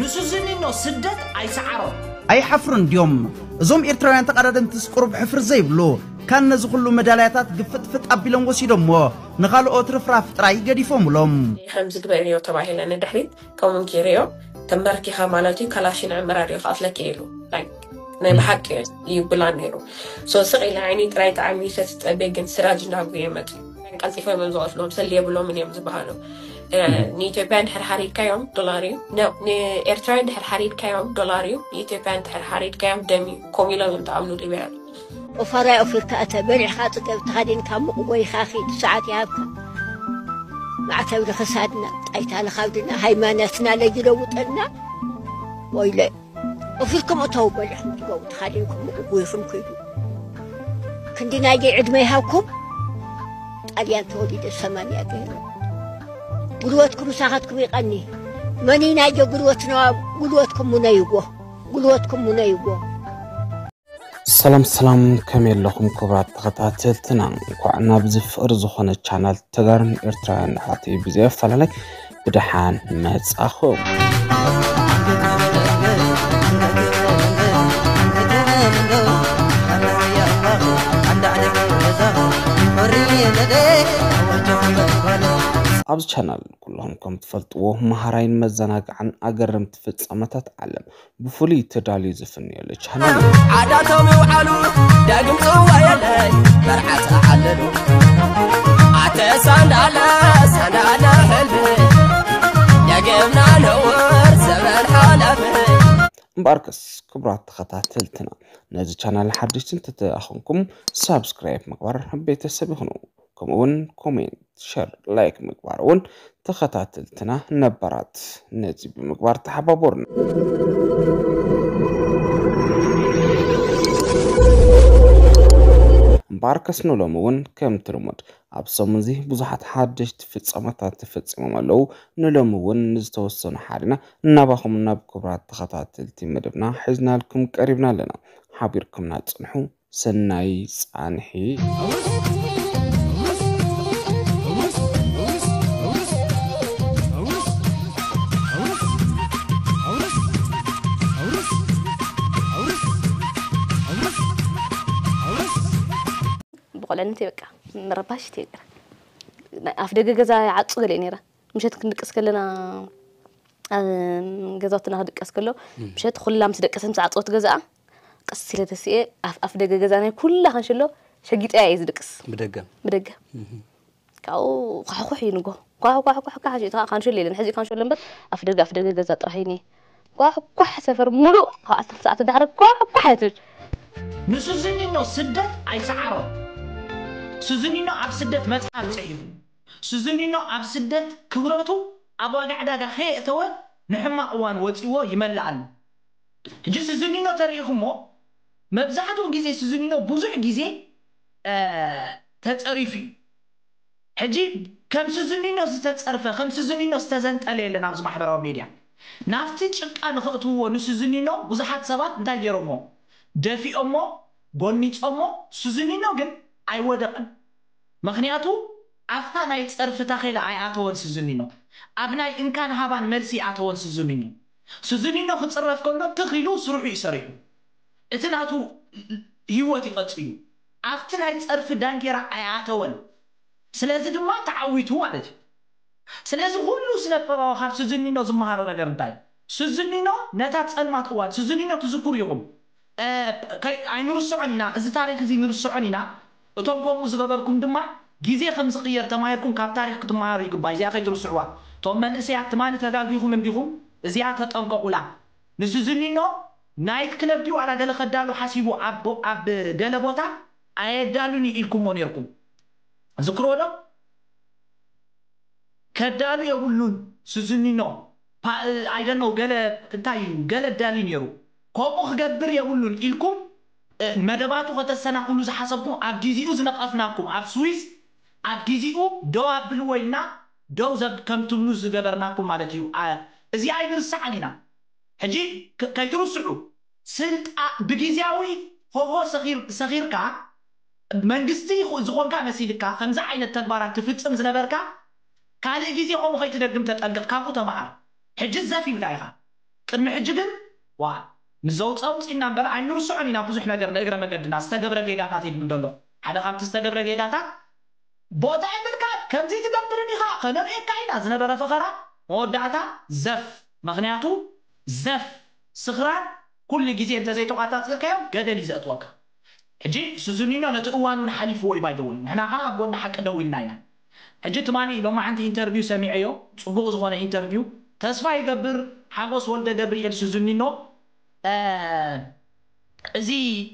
ንሱ ዝኒኖ ስደት ኣይሰዓሮ ኣይሓፍርን ድዮም እዞም ኤርትራውያን ተቐዳደምቲ ዝቅርብ ሕፍሪ ዘይብሉ ካነ ዝኩሉ መዳልያታት ግፍጥፍጥ ኣቢሎም ወሲዶሞ ንኻልኦት ርፍራፍ ጥራይ ገዲፎምሎም ከምዚ ግበርዮ ተባሂለ ንድሕሪት ከምኡ ገይርዮ ተንበርኪኻ ማለት እዩ ካላሽን ዕምራር እዩ ክኣፍለኪ ኢሉ ናይ ብሓቂ እዩ ብላ ነይሩ ሶ ስቕ ኢለ ዓይኒ ጥራይ ጣዕሚ ሰትጠበ ግን ስራጅ እንዳጉየ መፅ እዩ qazifay mam zoos lom sal lebu lom nem zbano ni ethiopian har harid kayom dolari no ni eritrean har harid kayom dolari ni ethiopian har harid kayom demi komila mam taamnu libya وفرع أفريقيا أتبني خاطر تغادين كم وي خاخي ساعات يابكا مع تولي خسادنا أيتها خاودنا هاي ما نسنا لجلوتنا ويلي وفيكم أتوبة لحن تقوت خالينكم ويفمكم كندي ناجي عد ما يهاوكم ጣልያን ተወሊደ ሰማንያ ገይረ ጉልበትኩም ሳኻትኩም ይቐኒ መኒናዮ ጉልበትና ጉልበትኩም ሙነይጎ ጉልበትኩም ሙነይጎ ሰላም ሰላም ከመይ ኣለኹም ክቡራት ተኸታተልትና እንኳዕ ናብዚ ፍቕሪ ዝኾነ ቻናል ተጋርን ኤርትራውያን ሓቲ ብዘየፈላለይ ብድሓን መጻኹም ኣብዚ ቻናል ኩልኩም ከም ትፈልጥዎ ማሃራይን መዘናግዕን ኣገረምቲ ፍጻመታት ዓለም ብፍሉይ ተዳልዩ ዝፍንየሉ ቻናል እዩ። ዓዳቶም ይውዓሉ ዳግም ፅዋየለይ መርዓት ዓለሉ ኣተ ሳንዳለ ሳንዳለ ሕልሚ ደግምና ነውር ዘመን ሓለፍ እምበኣርክስ ክቡራት ተኸታተልትና ነዚ ቻናል ሓድሽትን ሳብስክራይብ ምግባር ቤተሰብ ይኹኑ كمون كومنت شير لايك مقبارون تخطاتلتنا نبرات نجي بمقبار تحبابورنا مباركس نولومون كم ترمود أبصمون زيه بزحات حادش تفتس أمتات تفتس أمالو نولومون نزتوصون حارنا نباخم تخطات تخطاتلتي مدبنا حزنا لكم كاريبنا لنا حابيركم ناتنحو سنعي سانحي ቆለንቲ በቃ መረባሽ ትይቀር አፍ ደገ ገዛ ዓፁ ገለ ነራ ምሸት ክንድቅስ ከለና ኣብ ገዛውትና ክድቀስ ከሎ ምሸት ኩላ ምስ ደቀሰ ምስ ዓፅወት ገዛኣ ቀስ ኢለ ተስእየ ኣፍ ደገ ገዛ ናይ ኩላ ክንሽሎ ሸጊጠያ እየ ዝድቅስ ብደገም ብደገም ካብኡ ኳሕኳሕ እዩ ንጎ ኳሕኳሕኳሕ ካሓሽ ኢትካ ካንሸሎ የለን ሕዚ ካንሸሎ እምበር ኣፍ ደገ ኣፍ ደገ ገዛ ጥራሕ እዩ ኳሕኳሕ ሰፈር ሙሉእ ካብ ዓሰርተ ሰዓተ ዳሕረ ኳሕኳሕ እያ ትብል ንሱ ዝኒ ነው ስደት ኣይሰዓሮም سوزنينو أبسدت متحف صحيح سوزنينو أبسدت كبرتو أبو قعدة دخيء توا نحما أوان وتيوا يملعن ሕጂ ስዝኒኖ ተሪኹ እሞ መብዛሕትኡ ግዜ ስዝኒኖ ብዙሕ ግዜ ተፀሪፉ እዩ ሕጂ ከም ስዝኒኖ ዝተፀርፈ ከም ስዝኒኖ ዝተዘንጠለ የለን ኣብዚ ማሕበራዊ ሚድያ ናብቲ ጭቃ ንኽእትውዎ ንስዝኒኖ ብዙሓት ሰባት እንታይ ገይሮሞ ደፊኦሞ ጎኒፆሞ ስዝኒኖ ግን ኣይወደቕን ምክንያቱ ኣብታ ናይ ፀርፍታ ኸይለ ኣይኣተወን ስዙኒኖ ኣብ ናይ እንካን ሃባን መልሲ ኣተወን ስዙኒኖ ስዙኒኖ ክፅረፍ ከሎ ትኽኢሉ ስርሑ ይሰሪሑ እቲ ናቱ ህይወት ይቐፅ እዩ ኣብቲ ናይ ፀርፊ ዳንጌራ ኣይኣተወን ስለዚ ድማ ተዓዊቱ ማለት እዩ ስለዚ ኩሉ ስነ ጥበባዊ ካብ ስዝኒኖ ዝመሃሮ ነገር እንታይ ስዝኒኖ ነታ ፀልማት እዋን ስዝኒኖ ትዝክሩ ኢኹም ኣይንርስዖን ኢና እዚ ታሪክ እዚ ንርስዖን ኢና እቶም ከምኡ ዝገበርኩም ድማ ግዜ ከም ዝቕየር ተማሂርኩም ካብ ታሪክ ክትመሃሩ ይግባእ እዚኣ ከይትርስዕዋ እቶም መንእሰያት ትማሊ ተዳልኹም እንዲኹም እዚኣ ተጠንቀቑላ ንሱ ዝኒኖ ናይ ክነብዲኡ ኣላደለ ከዳሉ ሓሲቡ ኣብ ገለ ቦታ ኣየዳሉን ኢልኩምዎ ነርኩም ዝክሮ ዶ ከዳሉ የብሉን ስዝኒኖ ኣይደኖ ገለ እንታይ እዩ ገለ ዳሊ ነይሩ ከምኡ ክገብር የብሉን ኢልኩም መደባቱ ከተሰናክሉ ዝሓሰብኩም ኣብ ግዚኡ ዝነቐፍናኩም ኣብ ስዊስ ኣብ ግዚኡ ደው ኣብል ወይና ደው ከም ትብሉ ዝገበርናኩም ማለት እዩ እዚ ኣይንርሳዕን ኢና ሕጂ ከይትርስዑ ብግዜያዊ ሆሆ ሰኺርካ መንግስቲ ዝኮንካ መሲልካ ከምዚ ዓይነት ተግባራት ትፍፅም ዝነበርካ ካልእ ግዜ ከምኡ ከይትደግም ተጠንቀቕ ካብኡ ተምሃር ሕጂ ዘፍ ይብላ ኢኻ ቅድሚ ሕጂ ግን ዋ نزوجو تصينا بر عن نرسو علينا بزح نقدر نقدر نقدر نستقبل رجعة تاتي من دلو هذا خام تستقبل رجعة تا بوتا عندك كم زيت دبرني خا خنا إيه كاين أزنا برا فقرة مودعة زف مغنياتو زف صغرا كل جزيء انت زيتو قاطع صغر كيو قد اللي زيتو وكا هجي سوزونينو نتقوان ونحليف وي باي دون نحنا ها قول نحك دو الناينا هجي تماني لو ما عندي انترفيو سامي ايو تصبوغ زغوانا انترفيو تسفا يقبر حاقوس ولد دبريل سوزونينو እዚ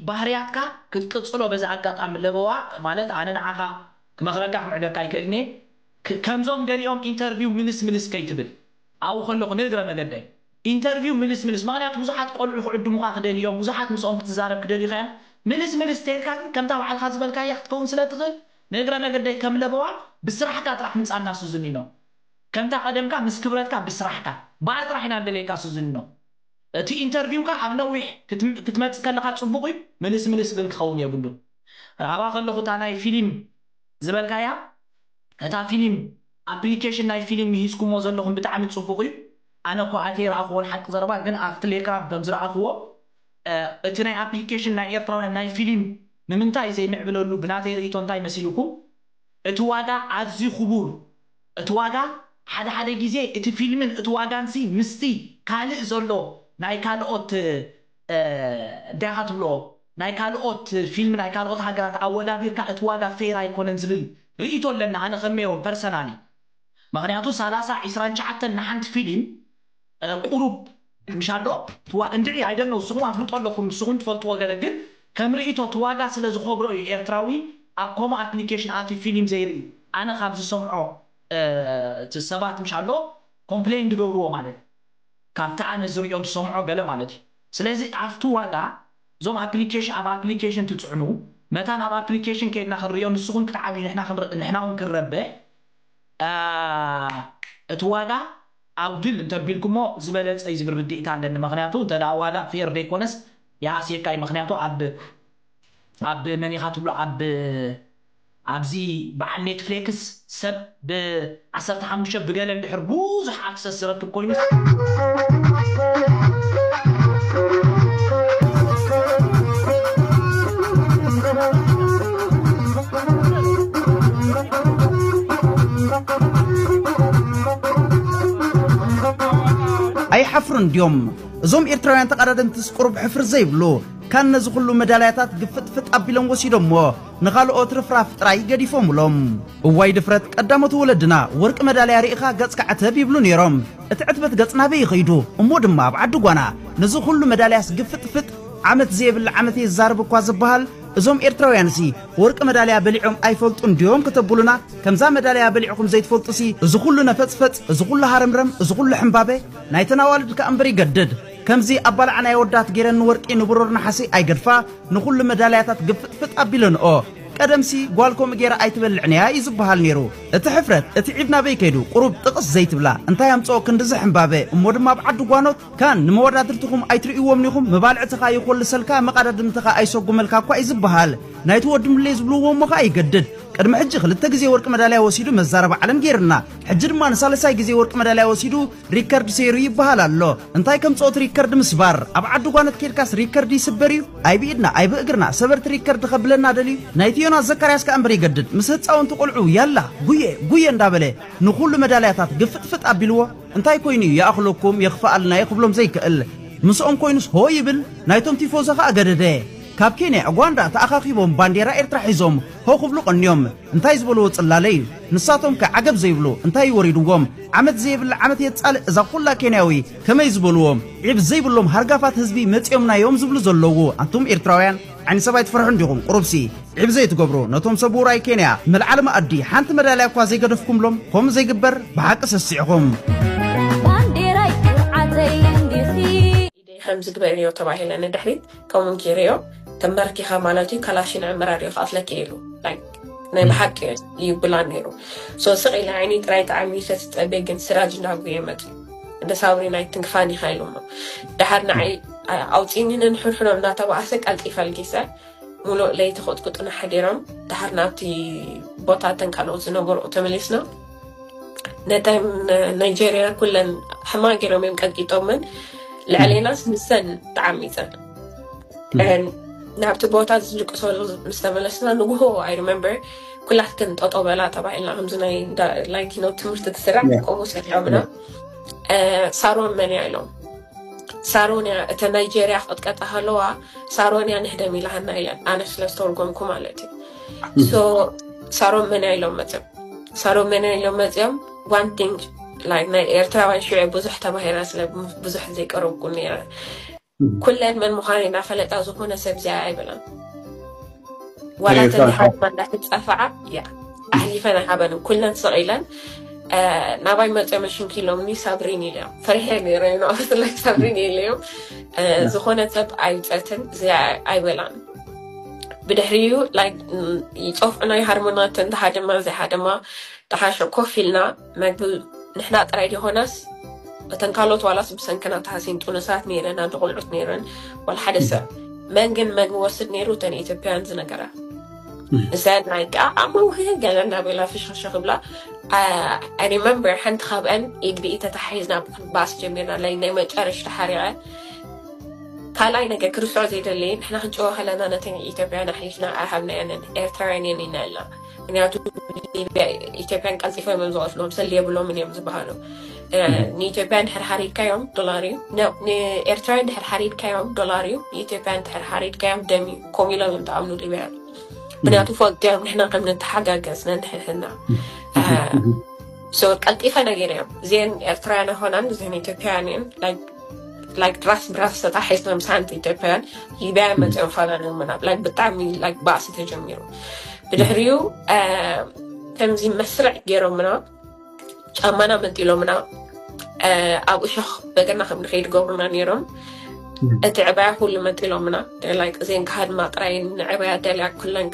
ባህርያካ ክትቅፅሎ በዛ ኣጋጣሚ ለበዋ ማለት ኣነ ንዓኻ ክመኽረካ ክምዕደካ ይክእልኒ ከምዞም ገሊኦም ኢንተርቪው ምልስ ምልስ ከይትብል ኣብኡ ከለኹ ንግረ መገዳይ ኢንተርቪው ምልስ ምልስ ምክንያቱ ብዙሓት ቆልዑ ክዕድሙካ ክደልዮም ብዙሓት ምስኦም ክትዛረብ ክደልዩ ከያ ምልስ ምልስ ተልካ ከምታ ባዓልካ ዝበልካ እያ ክትከውን ስለትኽእል ትኽእል ንእግረ መገዳይ ከም ለበዋ ብስራሕካ ጥራሕ ምፃና ስዝኒ ኖ ከምታ ቀደምካ ምስ ክብረትካ ብስራሕካ ባዓል ጥራሕ ኢና ደለይካ ስዝኒ ኖ እቲ ኢንተርቪው ከዓ ኣብ ነዊሕ ክትመፅእ ከለካ ፅቡቅ እዩ ምልስ ምልስ ግን ክኸውን የብሉን ኣብኣ ከለኹ እታ ናይ ፊልም ዝበልካ እያ እታ ፊልም ኣፕሊኬሽን ናይ ፊልም ይሂዝኩሞ ዘለኹም ብጣዕሚ ፅቡቅ እዩ ኣነ እኳ ኣተይ ረኣኽዎን ሓቂ ዘረባ ግን ኣብ ቴሌግራም ከም ዝረኣኽዎ እቲ ናይ ኣፕሊኬሽን ናይ ኤርትራውያን ናይ ፊልም ንምንታይ ዘይምዕብለሉ ብናተይ ርእቶ እንታይ መሲልኩም እቲ ዋጋ ኣዝዩ ክቡር እቲ ዋጋ ሓደ ሓደ ግዜ እቲ ፊልምን እቲ ዋጋንሲ ምስቲ ካልእ ዘሎ ናይ ካልኦት እንታይ ካ ትብሎ ናይ ካልኦት ፊልም ናይ ካልኦት ሃገራት ኣወዳፊርካ ዋጋ ፌር ኣይኮነን ዝብል ርእቶ ኣለና ኣነ ከመዮ ፐርሰናሊ ምክንያቱ 30 ሸዓተ ንሓንቲ ፊልም ቁሩብ ምሻዶ እንድዒ ኣይደነ ንስኹም ኣፍልጦ ኣለኩም ንስኹም ትፈልጥዎ ገለ ግን ከም ርእቶ ትዋጋ ስለ ዝኸብሮ እዩ ኤርትራዊ ኣብ ከምኡ ኣፕሊኬሽን ኣቲ ፊልም ዘይርኢ ኣነ ካብ ዝሰምዖ ሰባት ምሻሎ ኮምፕሌን ዝገብርዎ ማለት እዩ ካብቲ ኣነ ዝሪኦም ዝሰምዖ ገለ ማለት እዩ ስለዚ ኣብቲ ዋላ እዞም ኣፕሊኬሽን ኣብ ኣፕሊኬሽን ትፅዕኑ ነታ ናብ ኣፕሊኬሽን ከይድና ክንሪኦም ንስኹን ክትዓብዪ ንሕና እውን ክንረብዕ እቲ ዋላ ኣብ ድል እንተቢልኩሞ ዝበለፀ እዩ ዝብል ርድኢታ ኣለኒ ምክንያቱ እንተዳ ዋላ ፌር ደይኮነስ ይሓሲርካ እዩ ምክንያቱ ኣብ ኣብ መኒኻ ትብሎ ኣብ ኣብዚ በዓል ኔትፍሊክስ ሰብ ብ15 ብገለ ድሕር ብዙሕ ኣክሰስ ዝረክብ ኮይኑ ኣይሓፍሩን ድዮም እዞም ኤርትራውያን ተቃዳደምቲ ዝቅርብ ሕፍሪ ዘይብሉ كان زخلو مدالياتات قفت فت أبيلن وسيدهم و نخالو أوترف راف تراي قدي فوملهم وايد فرت قدامت ولدنا ورق مداليا ريخا قص كعتب يبلون يرم اتعتبت قصنا بي خيدو أمود ما بعد قنا نزخلو مدالياس قفت فت عمت زيب العمت يزارب قواز بحال እዞም ኤርትራውያን ሲ ወርቂ መዳልያ በሊዖም ኣይፈልጡን ድዮም ክተብሉና ከምዛ መዳልያ በሊዕኹም ዘይትፈልጡ ሲ እዚ ኩሉ ነፈፅፈፅ እዚ ኩሉ ሃረምረም እዚ ኩሉ ሕምባቤ ናይተናዋልድ ከምዚ ኣባልዓ ናይ ወዳት ጌረኒ ወርቂ ንብሮር ናሓሲ ኣይገድፋ ንኹሉ መዳልያታት ግፍጥፍጥ ኣቢለንኦ ቀደምሲ ጓልኮም ጌራ ኣይትበልዕንያ እዩ ዝበሃል ነይሩ እቲ ሕፍረት እቲ ዒድ ናበይ ከይዱ ቁሩብ ጥቕስ ዘይትብላ እንታይ ኣምፅኦ ክንድዝሕ እምባበ እሞ ድማ ብዓዲ ጓኖት ካን ንመወዳድርትኹም ኣይትርእይዎም ኒኹም መባልዕትኻ ይኮልሰልካ መቓዳድምትኻ ኣይሰጉመልካ እኳ እዩ ዝበሃል ናይቲ ወዲ ምለይ ዝብልዎ እሞ ኸዓ ይገድድ ቅድሚ ሕጂ ክልተ ግዜ ወርቂ መዳልያ ወሲዱ መዛረቢ ዓለም ጌርና ሕጂ ድማ ንሳለሳይ ግዜ ወርቂ መዳልያ ወሲዱ ሪከርድ ሰይሩ ይበሃል ኣሎ እንታይ ከም ፀወት ሪከርድ ምስባር ኣብ ዓዲ ጓነት ኬድካስ ሪከርድ ይስበር እዩ ኣይብኢድና ኣይብ እግርና ሰበርቲ ሪከርድ ከብለና ደልዩ ናይቲ ዮናስ ዘካርያስ ከዓ እምበር ይገድድ ምስ ህፃውንቲ ቆልዑ ያላ ጉየ ጉየ እንዳበለ ንኩሉ መዳልያታት ግፍጥፍጥ ኣቢልዎ እንታይ ኮይኑ እዩ የኣኽለኩም የኽፋኣልና የኽብሎም ዘይክእል ምስኦም ኮይኑስ ሆ ይብል ናይቶም ቲፎዞ ከዓ ገደደ ካብ ኬንያ ኡጋንዳ ተኣኻኺቦም ባንዴራ ኤርትራ ሒዞም ሆኽብሉ ቐንዮም እንታይ ዝበልዎ ጽላለ እዩ ንሳቶም ከ ዓገብ ዘይብሉ እንታይ ይወሪድዎም ዓመት ዘየብሊ ዓመት የጻልእ እዛ ዅላ ኬንያዊ ከመይ ዝበልዎም ዒብ ዘይብሎም ሃርጋፋት ህዝቢ መጺኦምናዮም ዝብሉ ዘለዉ ኣንቱም ኤርትራውያን ዓይኒ ሰባይ ትፈርሑ እንዲኹም ቁሩብሲ ዒብ ዘይትገብሩ ነቶም ሰብ ውራይ ኬንያ መልዓለ መኣዲ ሓንቲ መዳልያ እኳ ዘይገደፍኩምሎም ከምኡ ዘይግበር ብሓቂ ሰሲዕኹም ባንዴራይ ዓዘይ ከም ዝግበአንዮ ተባሂለ ንድሕሪት ከምኡ ገይረዮ ተመርኪኻ ማለት እዩ ካላሽን ዕምራር ክኣትለክ ኢሉ ናይ ብሓቂ እዩ ብላ ነይሩ ስቕ ኢለ ዓይኒ ጥራይ ጣዕሚ ሰትጠበ ግን ስራጅ ናብ ጉየመት እንደ ሳብሪ ናይ ትንክፋን ኢኻ ኢሉ ድሓር ንዓይ ኣውፂኒ ንንሕንሕኖም እናተባእሰ ቃልጢፈልጊሰ ሙሉእ ለይቲ ክጥቅጡና ሓዲሮም ድሓር ናብቲ ቦታ ተን ካልኦት ዝነበሩ ተመሊስና ነተን ናይጀርያ ኩለን ሕማ ገይሮም እዮም ቀቂጦምን ልዕሌናስ ምሰን ብጣዕሚ ይፀን ናብቲ ቦታ ዝድቅሰሉ ምስተመለስና ንጉሆ ኣይ ሪመምበር ኩላትክን ጠጠው በላ ተባኢልና ከምዚ ናይ ላይክ ነው ትምህርቲ ትስራሕ ከምኡ ሰሪሖምና ሳሮን መን እያ ኢሎም ሳሮንያ እተ ናይጀርያ ክቅጥቀጣ ከለዋ ሳሮንያ እያ ኢላሃና ኢለ ኣነ ስለ ዝተወርጎምኩ ማለት እዩ ሶ ሳሮን መን እያ ኢሎም መፅኦም ሳሮን መን እያ ኢሎም መፅኦም ዋን ቲንግ ናይ ኤርትራውያን ሽዑ ብዙሕ ተባሂራ ስለ ብዙሕ ዘይቀረብኩ ነረ كلن إيه، من مهاري ما فلت أزوكونا سبزي عيبلا ولا تنحى من لا تتأفع يا أهلي فانا هابلا كلن صغيلا آه نابعي مدعي مشون كيلو مني سابريني اليوم فرحي ميري نعفت لك سابريني اليوم آه، نعم. زخونة تب أي تأتن زي عيبلا بدهريو لايك يتوف أنا يهرمونات تحاجم زي حاجم تحاشو كوفي مقبل نحنا تريدي هوناس tan kalootaalaas bisankanaa tahaasiin xunisaat neeran adqolcut neeran wal xadhisa mangin magwasad neeru tan ethiopiyaans nagara زين أما وهي قال لنا بلا فيش شغلة I remember حنت خاب أن يقبي تتحيزنا باس جميلنا لأن ما جارش تحريعه ካልኣይ ነገር ክርስቶስ ዘይደለየ ንሕና ክንጭወኸለና ነተን ኢትዮጵያ ናሒዝና ኣሃብና የነን ኤርትራውያን የኒና ኣለና ምክንያቱም ኢትዮጵያን ቀልጢፈ መምዝቀፍ ሎም ሰልየ ብሎም እዮም ዝበሃሉ ንኢትዮጵያ እንድሕር ሓሪድካዮም ዶላር እዩ ንኤርትራ እንድሕር ሓሪድካዮም ዶላር እዩ ንኢትዮጵያ እንድሕር ሓሪድካዮም ደም እዩ ከምኡ ኢሎም እዮም ተኣምኑ ሊብያ ምክንያቱ ፈቅድዮም ንሕና ከም ንተሓጋገዝና ንሕሕና ቀልጢፈ ነገር እዮም እዚአን ኤርትራውያን ኣይኮናን እዚአን ኢትዮጵያውያን እየን ላይክ ራስ ብራስ ተታሒዝና ምሳንቲ ኢትዮጵያውያን ሊብያ መፅኦም ፈላለዩ ምናብ ብጣዕሚ ባእሲ ተጀሚሩ ድሕሪኡ ከምዚ መስርዕ ገይሮምና ጫማና መንጢሎምና ኣብኡ ሾክ በገና ከም ንከይድ ገብሩና ነይሮም እቲ ዕባያ ኩሉ መንጢሎምና ላይክ እዘን ክሃድማ ጥራይን ዕባያ ደልያ ኩለን